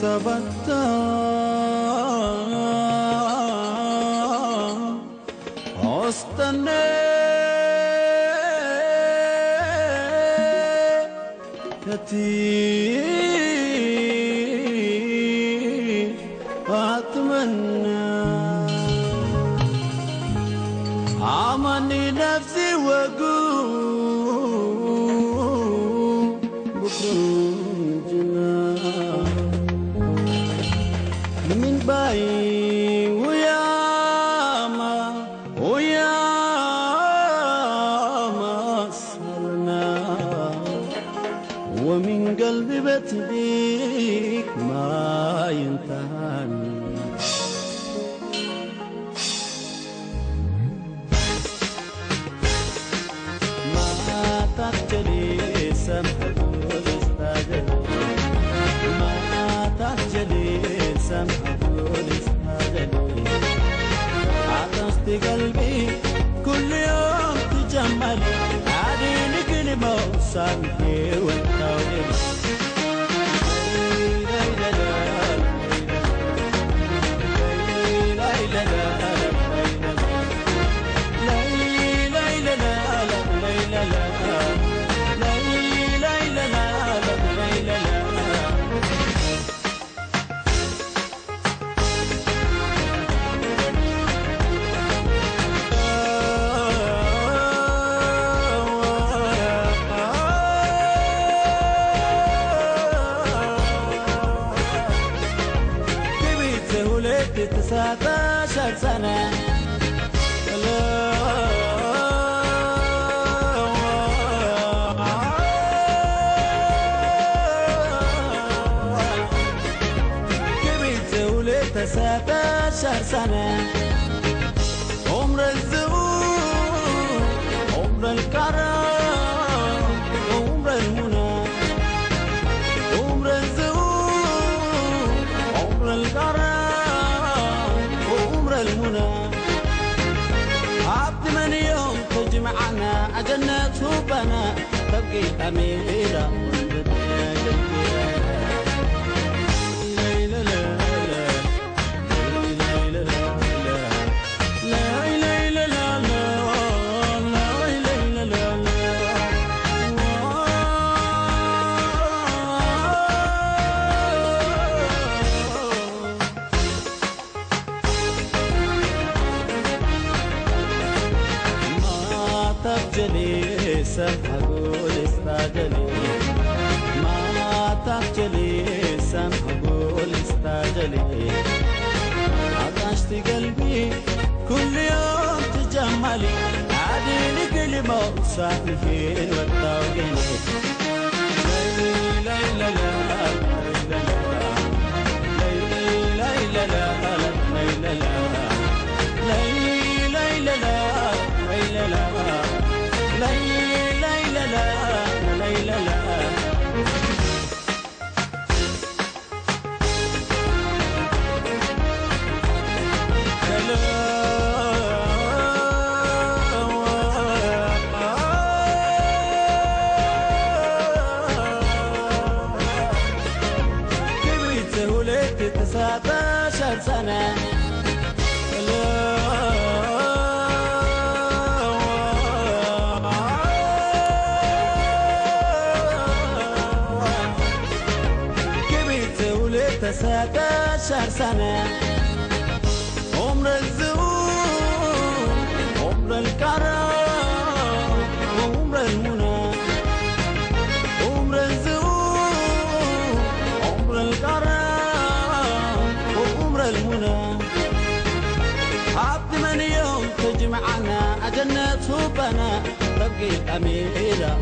sabahta. Hastane كثير أتمنى عمني جاي وياما وياما صرنا ومن قلبي بتبيك ما ينتهي ما تختلي سمحك وتستجد ما تختلي سمحك قلبي كل يوم تجمل عاديني كلمة وصانتي ولدت تسعتاشر سنة كبرت ولدت تسعتاشر سنة عمر الزهور عمر الكرم المنى. عبد من يوم تجمعنا أجنة حبنا تبقي أميرة. تخجلي ما تخجلي سمح قول استعجلي عطشت قلبي كل يوم تجملي كلمة وصاحي فين ولدت تسعتاشر سنة. كبرت ولدت تسعتاشر سنة. عمر الزهور عمر الكرم عمر المنى. عمر الزهور عمر الكرم المنى عبد من يوم تجمعنا أجنة حبنا تبقي أميرة